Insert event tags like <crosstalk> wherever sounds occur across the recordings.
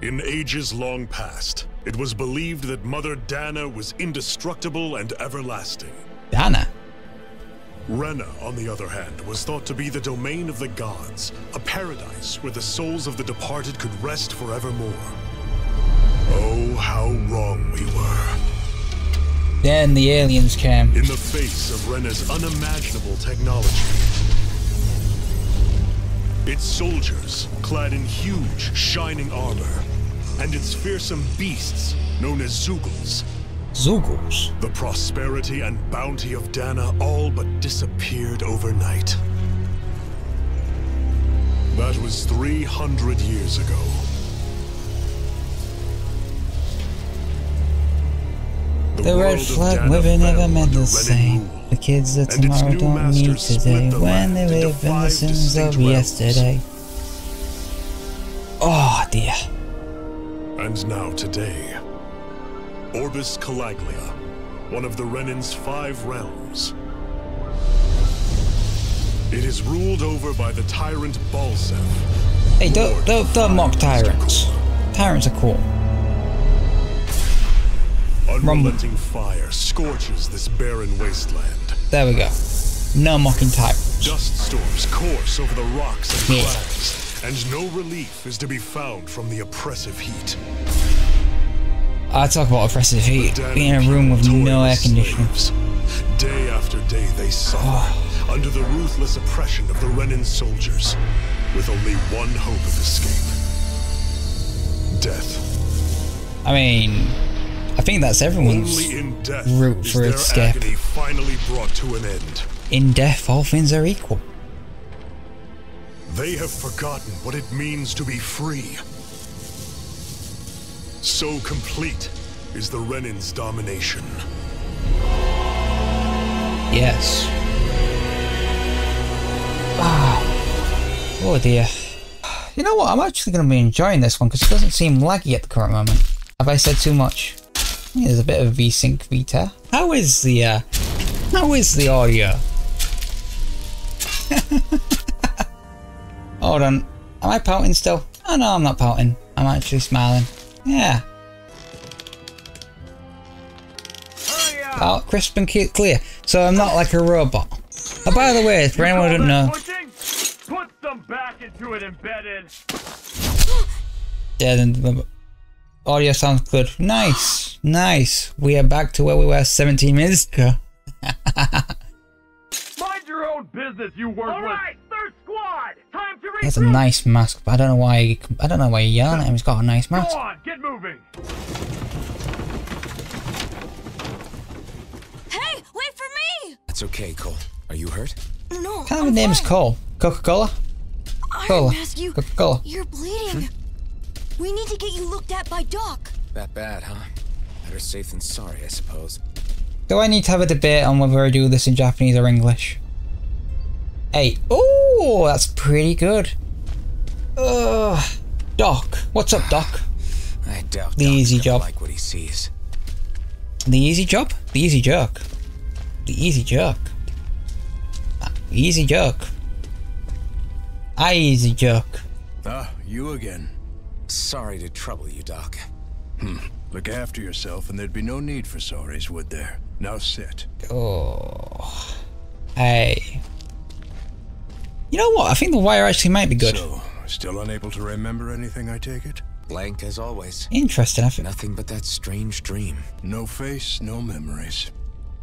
In ages long past, it was believed that Mother Dahna was indestructible and everlasting. Dahna. Rena, on the other hand, was thought to be the domain of the gods, a paradise where the souls of the departed could rest forevermore. Oh, how wrong we were. Then the aliens came. In the face of Rena's unimaginable technology, its soldiers, clad in huge, shining armor, and its fearsome beasts, known as Zeugles, Zeugles. the prosperity and bounty of Dahna all but disappeared overnight. That was 300 years ago. The red world of flag Dahna never meant the same. The kids of tomorrow don't need today when they live in the sins of realms. yesterday. Oh dear. And now today, Orbis Calaglia, one of the Renan's five realms. It is ruled over by the tyrant Balseph. Hey, don't don't, don't mock tyrants. Tyrants are cool. Unrelenting fire scorches this barren wasteland. There we go. No mocking tyrants. Dust storms course over the rocks and Yeah. crags, and no relief is to be found from the oppressive heat. I talk about oppressive heat. Being in a room with no air conditioning. Day after day they suffer oh. under the ruthless oppression of the Renan soldiers, with only one hope of escape. Death. I mean, I think that's everyone's. Route for escape. finally brought to an end. In death, all things are equal. They have forgotten what it means to be free. So complete is the Renan's domination. Yes. Ah. Oh dear. You know what? I'm actually going to be enjoying this one because it doesn't seem laggy at the current moment. Have I said too much? There's a bit of VSync Vita. How is the uh, how is the audio? <laughs> Hold on. Am I pouting still? Oh no, I'm not pouting. I'm actually smiling. Yeah. Oh, crisp and clear. So I'm not like a robot. Oh, by the way, for anyone who doesn't know, Put some back into it, embedded. yeah, then the audio sounds good. Nice, nice. We are back to where we were 17 minutes ago. <laughs> Mind your own business, you worthless. All right, third squad. Time to He has a nice mask, but I don't know why. He, I don't know why you're yelling at him. He's got a nice mask. Go on, get moving. Hey, wait for me! That's okay, Cole. Are you hurt? No, What kind of I'm a name is. Cole? Coca-Cola? Iron Cola. Mask, you, Coca-Cola. you're bleeding. Hmm? we need to get you looked at by Doc. That bad, huh? Better safe than sorry, I suppose. Do I need to have a debate on whether I do this in Japanese or English? Hey, oh, that's pretty good. Ugh. Doc. What's up, Doc? <sighs> I doubt The Doc's easy job. like what he sees. The easy job? The easy jerk. The easy jerk. Ah, Easy jerk. I easy jerk. Ah, you again. Sorry to trouble you, Doc. Look after yourself and there'd be no need for sorries, would there? Now sit. Oh. Hey. You know what? I think the wire actually might be good. So, still unable to remember anything, I take it? Blank as always. Interesting. I think. Nothing but that strange dream. No face, no memories.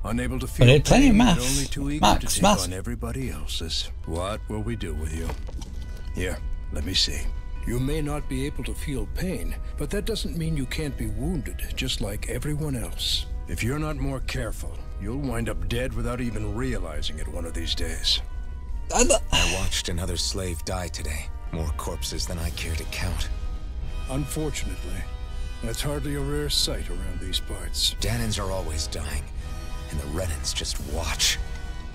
Unable to feel But it plenty of pain, maths. but only too eager Maths, to take maths. on everybody else's. What will we do with you? Here, let me see. You may not be able to feel pain, but that doesn't mean you can't be wounded, just like everyone else. If you're not more careful, you'll wind up dead without even realizing it one of these days. I th- I watched another slave die today. More corpses than I care to count. Unfortunately, that's hardly a rare sight around these parts. Dahnans are always dying, and the Renans just watch.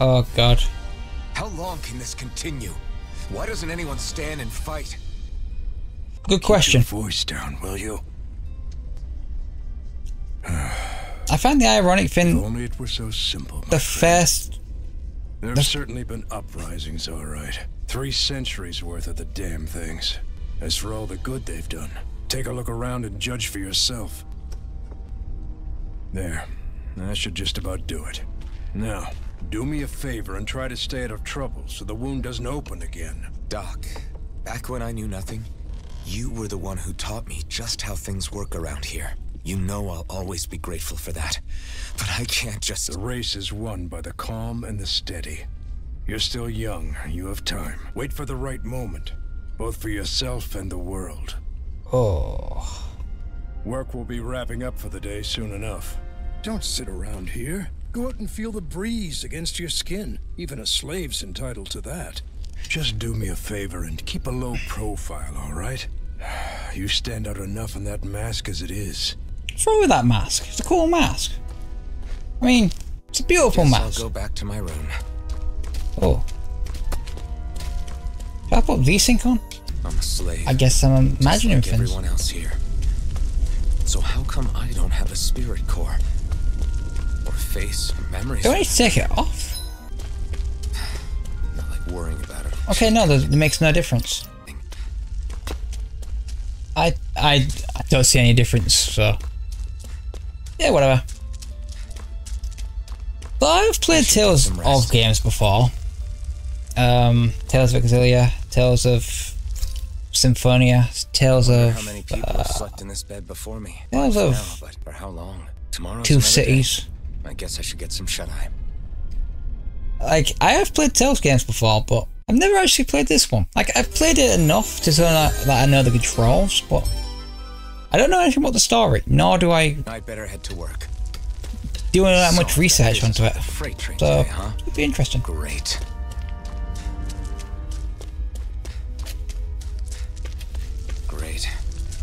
oh god. How long can this continue? Why doesn't anyone stand and fight? Good question. Your voice down, will you? I find the ironic If thing. only it were so simple. my The first. There've certainly been uprisings, all right. Three centuries worth of the damn things. As for all the good they've done, Take a look around and judge for yourself. There. That should just about do it. Now, do me a favor and try to stay out of trouble so the wound doesn't open again. Doc, back when I knew nothing, you were the one who taught me just how things work around here. You know I'll always be grateful for that. But I can't just... The race is won by the calm and the steady. You're still young. You have time. Wait for the right moment, both for yourself and the world. Oh. Work will be wrapping up for the day soon enough. Don't sit around here. Go out and feel the breeze against your skin. Even a slave's entitled to that. Just do me a favor and keep a low profile, all right? <sighs> You stand out enough in that mask as it is. What's wrong with that mask? It's a cool mask. I mean, it's a beautiful Guess mask. I'll go back to my room. Oh. Should I put V-Sync on? I'm a slave. I guess I'm imagining like things. everyone else here. So how come I don't have a spirit core? Or face or memories? Do I need to take it off? Okay, no, that that makes no difference. I, I, I don't see any difference, so... Yeah, whatever. But I've played Tales of games before. Um, Tales of Xillia, Tales of Symphonia, Tales of how many people have slept in this bed before me? Tales of now, but for how long? Tomorrow's Two another day. Cities. I guess I should get some shut eye. Like I have played Tales games before, but I've never actually played this one. Like I've played it enough to so that that I know the controls, but I don't know anything about the story. Nor do I I'd better head to work. do that much So, research that onto it. Freight train So today, huh? it'd be interesting. Great. Great.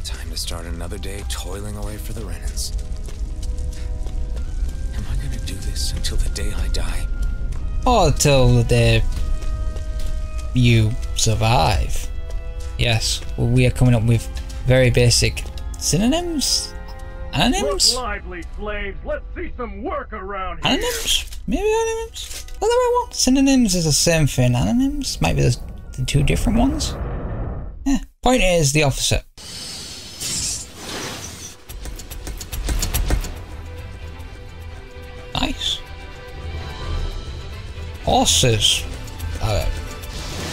Time to start another day toiling away for the Renans. Am I gonna do this until the day I die? Or till the you survive. Yes, well, we are coming up with very basic synonyms, Look anonyms, lively, slaves. Let's see some work around here. anonyms, maybe anonyms. Is that the right one? Synonyms is the same thing. Anonyms might be the, the two different ones. Yeah. Point is the opposite. Horses. Uh,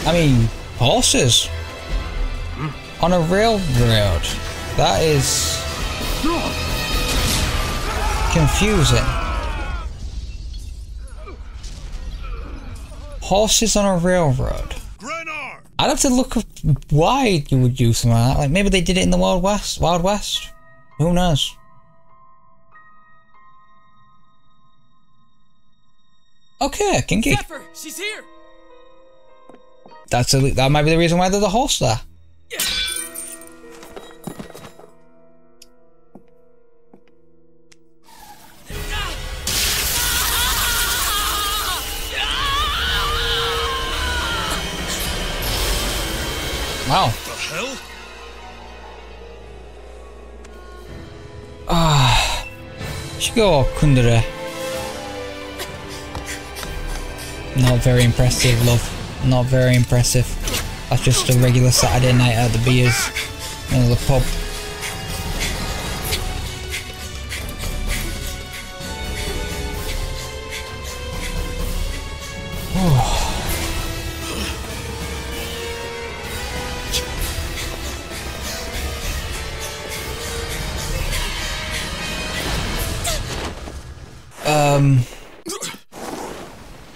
I mean, horses. On a railroad. That is confusing. Horses on a railroad. I'd have to look up why you would use something like that. Like maybe they did it in the Wild West. Wild West. Who knows? Okay, kinky. Zephyr, she's here. That's a, that might be the reason why there's a horse there. Wow. The hell? Ah, <sighs> Shigo Kundere. Not very impressive, love. Not very impressive. That's just a regular Saturday night at the beers in the pub.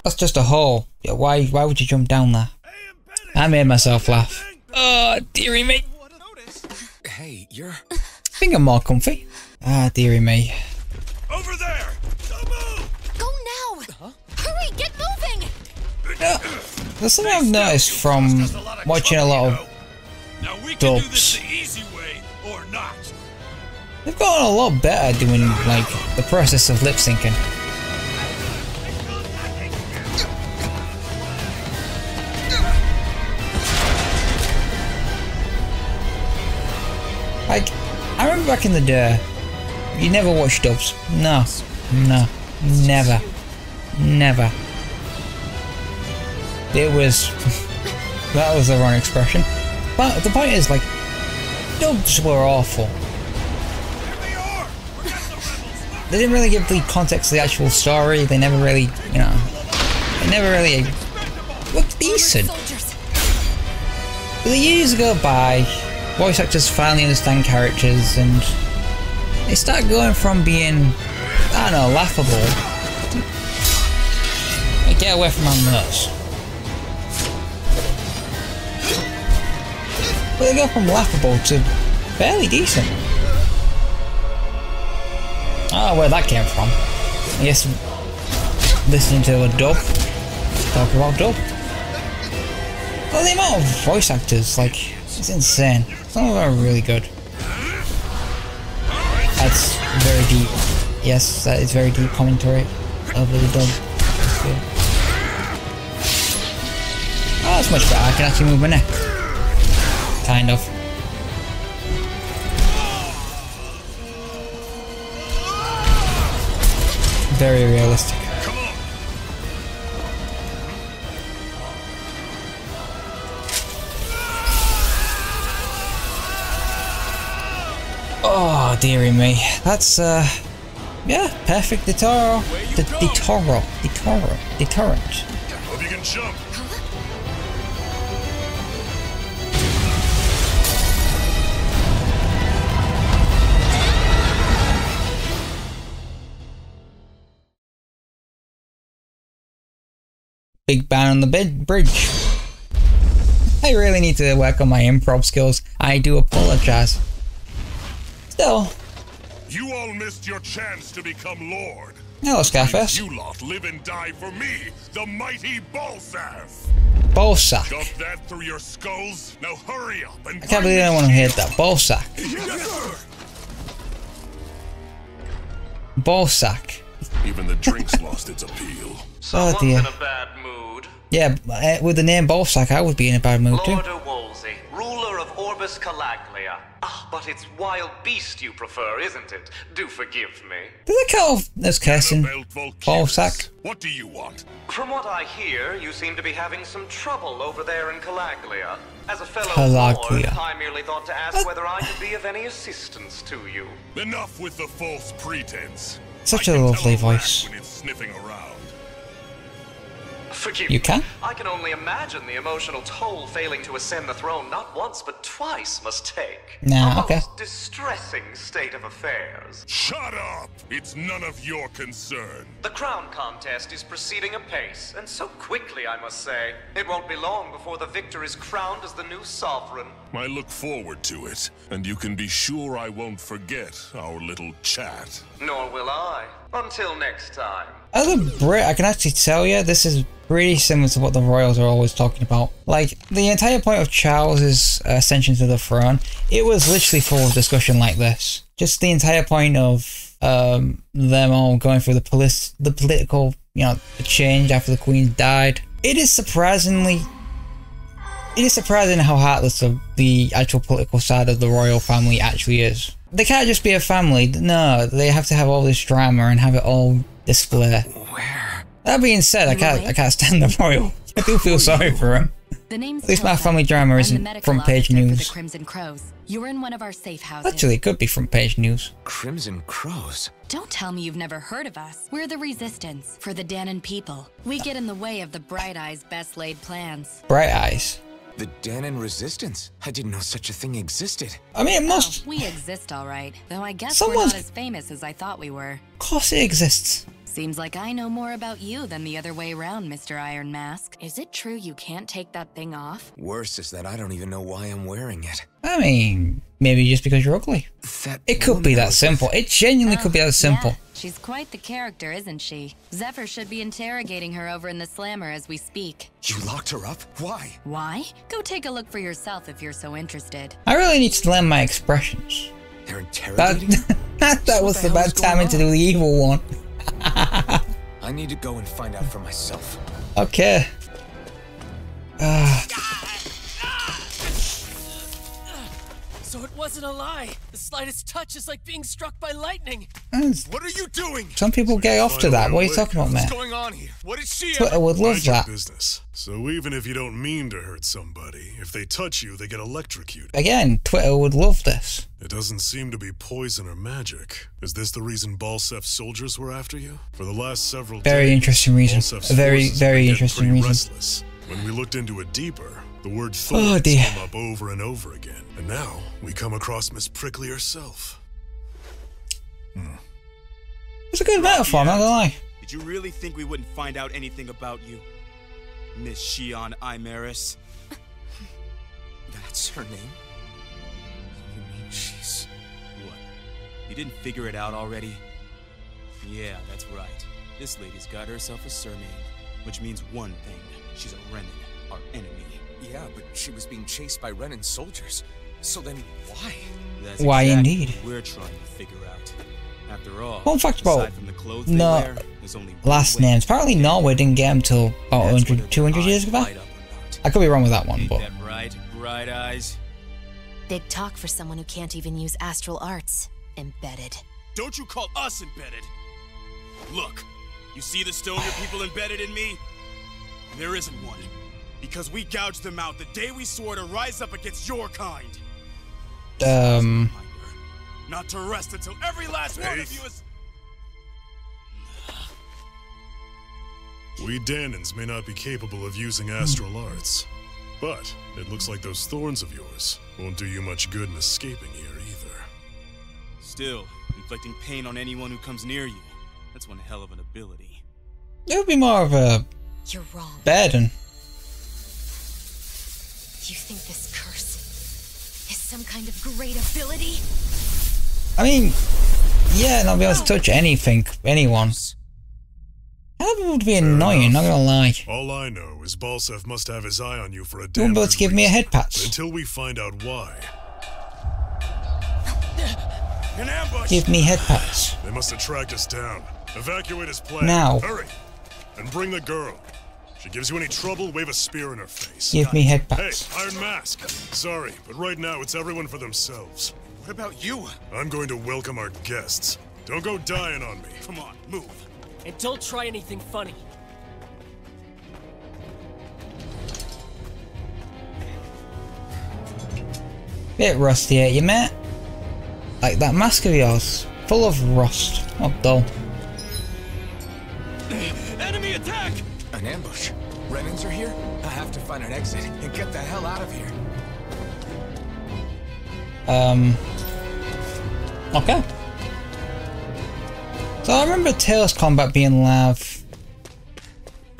That's just a hole. Yeah, why? Why would you jump down there? I made myself laugh. Oh, dearie me. Hey, you're. I think I'm more comfy. Ah, dearie me. Over there! Don't move! Go now! Hurry, get moving! There's something I've noticed from watching a lot of. Now we can do this dubs. the easy way or not. They've gotten a lot better doing like the process of lip syncing. Back in the day, you never watched dubs. No, no, never, never. It was <laughs> that was the wrong expression. But the point is, like, dubs were awful. They didn't really give the context of the actual story. They never really, you know, they never really looked decent. But the years go by, voice actors finally understand characters, and they start going from being, I don't know, laughable. Get away from my nuts. But they go from laughable to fairly decent. I don't know where that came from. I guess listening to a dub, talk about dub. Well, the amount of voice actors, like, it's insane. Some of them are really good. That's very deep. Yes, that is very deep commentary over the dub. That's good. Oh, that's much better. I can actually move my neck. Kind of. Very realistic. Oh, dearie me. That's, uh, yeah, perfect Detoro. The Detoro. Detoro. Deterrent. Hope you can jump. Big bang on the bid- bridge. I really need to work on my improv skills. I do apologize. Still, You all missed your chance to become Lord. hello Scarface. You lot live and die for me, the mighty Balseph. Ballsack. Got that through your skulls? Now hurry up and I can't believe anyone heard that. Ballsack. Yes, sir. Ballsack. Even the drink's <laughs> lost its appeal. Oh dear. in a bad mood. Yeah, uh, with the name Ballsack, I would be in a bad mood too. Lord Wolsey, ruler of Orbis Calaglia. Ah, but it's wild beast you prefer, isn't it? Do forgive me. Do they call this cursing Annabelle Volqueris, Ballsack? What do you want? From what I hear, you seem to be having some trouble over there in Calaglia. As a fellow Calaglia. Lord, I merely thought to ask whether I could be of any assistance to you. Enough with the false pretense. Such I a can lovely tell a rat voice. When it's sniffing around. Forgive You me. can? I can only imagine the emotional toll failing to ascend the throne not once but twice must take. Nah, okay. distressing state of affairs. Shut up! It's none of your concern. The crown contest is proceeding apace, and so quickly, I must say. It won't be long before the victor is crowned as the new sovereign. I look forward to it, and you can be sure I won't forget our little chat. Nor will I. Until next time. As a Brit, I can actually tell you this is pretty similar to what the royals are always talking about. Like, the entire point of Charles's ascension to the throne, it was literally full of discussion like this. Just the entire point of um, them all going through the, polis- the political, you know, change after the queen died. It is surprisingly it is surprising how heartless the, the actual political side of the royal family actually is. They can't just be a family. No, they have to have all this drama and have it all display. Where? That being said, I can't I can't stand the royal. <laughs> I do feel sorry for him. The name's At least my family drama isn't the front page news. the Crimson Crows. You're in one of our safe houses. Actually, it could be front page news. Crimson Crows. Don't tell me you've never heard of us. We're the Resistance for the Dahnan people. We get in the way of the Bright Eyes' best laid plans. Bright eyes. The Dahnan Resistance. I didn't know such a thing existed. I mean, it Oh, we exist all right. Though I guess Someone's- we're not as famous as I thought we were. Of course, it exists. Seems like I know more about you than the other way around, Mr. Iron Mask. Is it true you can't take that thing off? Worse is that I don't even know why I'm wearing it. I mean, maybe just because you're ugly. That It could be that simple. It genuinely could be Oh, that ah, simple. Yeah, she's quite the character, isn't she? Zephyr should be interrogating her over in the slammer as we speak. You locked her up? Why? Why? Go take a look for yourself if you're so interested. I really need to learn my expressions. They're That <laughs> interrogating? that, that was What the the bad is going timing to do the evil one. <laughs> I need to go and find out for myself. Okay. Ah, So it was wasn't a lie. The slightest touch is like being struck by lightning. What are you doing? Some people get off to that. What are you talking about, man? What's man? going on here? What did she Twitter would love Mind your that. business. So even if you don't mean to hurt somebody, if they touch you, they get electrocuted. Again, Twitter would love this. It doesn't seem to be poison or magic. Is this the reason Balseph's soldiers were after you? For the last several Very days, interesting reason. Balseph's A very, very interesting pretty reason. Restless. When we looked into it deeper, the word Oh, thorns come up over and over again. And now we come across Miss Prickly herself. Hmm. It's a good metaphor, not gonna lie. Did you really think we wouldn't find out anything about you? Miss Shionne Imeris? <laughs> That's her name? You mean she's. What? You didn't figure it out already? Yeah, that's right. This lady's got herself a surname, which means one thing. She's a Renan, our enemy. Yeah, but she was being chased by Renan soldiers. So then why? That's Why exactly indeed? what we're trying to figure out. After all, Fun fact about from the clothes they no wear, there's only last way names. Apparently Norway didn't get them till about 100, 200 years ago. light up or not. I could be wrong with that one, Ain't but that right, bright eyes? Big talk for someone who can't even use astral arts. Embedded. Don't you call us embedded? Look, you see the stoner people embedded in me? There isn't one. Because we gouged them out the day we swore to rise up against your kind. um, Not to rest until every last one of you is. We Dahnans may not be capable of using astral arts, but it looks like those thorns of yours won't do you much good in escaping here either. Still, inflicting pain on anyone who comes near you. That's one hell of an ability. it would be more of a You're wrong. burden. You think this curse is some kind of great ability? I mean, yeah, not be able to touch anything, anyone. That would be annoying, not gonna lie. All I know is Balseph must have his eye on you for a You damn won't be to give me a head But pat. until we find out why, An ambush! Give me head pats. they must have tracked us down. Evacuate his plane. Now. Hurry. And bring the girl. If she gives you any trouble, wave a spear in her face. Give me head Hey. Iron Mask. Sorry, but right now it's everyone for themselves. What about you? I'm going to welcome our guests. Don't go dying on me. Come on, move. And don't try anything funny. Bit rusty, ain't you, mate? Like that mask of yours, full of rust. Oh, dull. Enemy attack! An ambush. Renans are here? I have to find an exit and get the hell out of here. Um. Okay. So I remember Tales combat being live.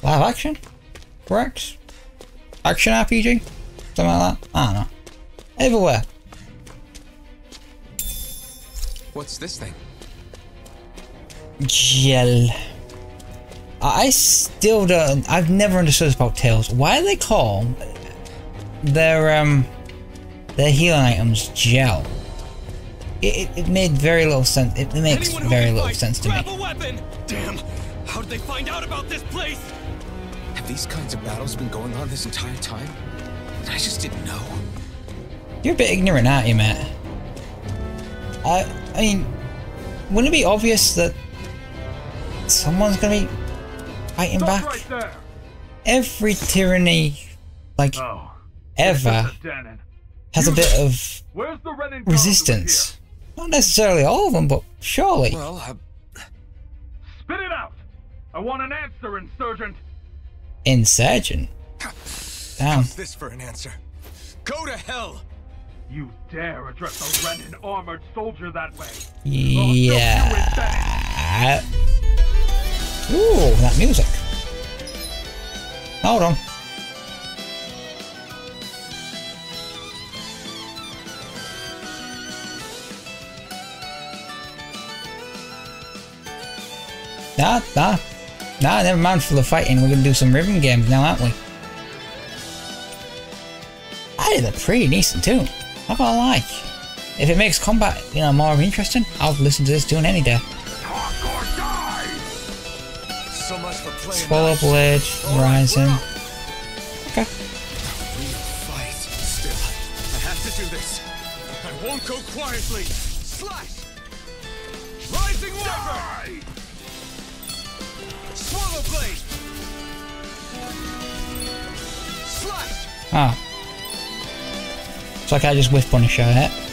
Live action? Correct? Action RPG? Something like that? I don't know. Either way. What's this thing? Gel. I I still don't. I've never understood this about Tales. Why do they call their um their healing items gel? It, it, it made very little sense. It makes very little fight, sense to me. grab a weapon! Damn! How did they find out about this place? Have these kinds of battles been going on this entire time? I just didn't know. You're a bit ignorant, aren't you, Matt? I, I mean, wouldn't it be obvious that someone's gonna be fighting Stop back? right. Every tyranny, like Oh, ever, Mr. Dahnan. has a bit of Where's the resistance. Not necessarily all of them, but surely. Well, uh, Spit it out. I want an answer, insurgent. Insurgent. Damn. how's this for an answer? Go to hell! You dare address a Renan armored soldier that way? Yeah. Ooh, that music. Hold on. Nah, nah. Nah, never mind for the fighting. We're gonna do some rhythm games now, aren't we? I is a pretty decent tune. Not gonna lie. If it makes combat, you know, more interesting, I'll listen to this tune any day. Swallow nice. Blade, Rising. Okay. Fight. Still, I have to do this. I I won't go quietly. Slash! Rising Wyvern! Swallow Blade! Slash! Ah. So I can't just whiff Punisher, eh? Swallow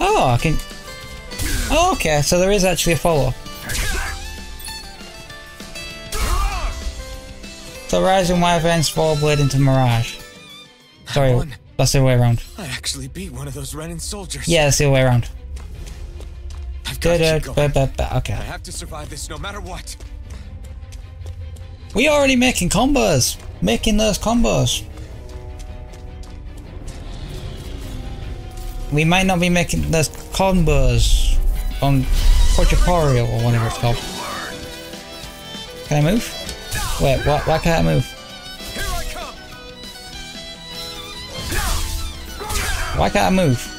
Oh, I can... Oh, okay, so there is actually a follow-up. So Rising Wyvern's Fall Blade into Mirage. Sorry, that's the way around. I actually beat one of those Renan soldiers. Yeah, that's the way around. I've got keep going. ba- ba- ba- I have to survive this no matter what. We already making combos. Making those combos. We might not be making those combos on Corporeal or whatever it's called. Can I move? Wait, why, why can't I move? Why can't I move?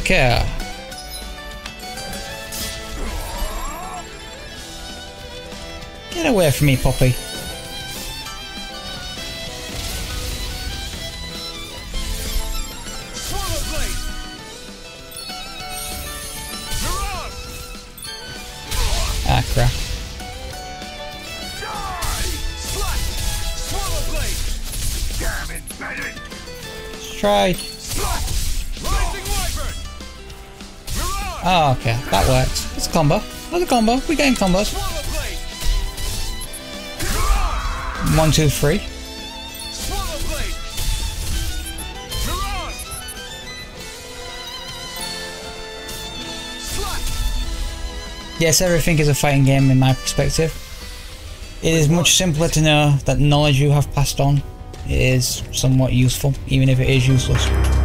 Okay. Get away from me, Poppy. Mirage! Oh, okay. That works. It's a combo. That's a combo. We're getting combos. One, two, three. Yes, everything is a fighting game in my perspective. It is much simpler to know that knowledge you have passed on is somewhat useful, even if it is useless.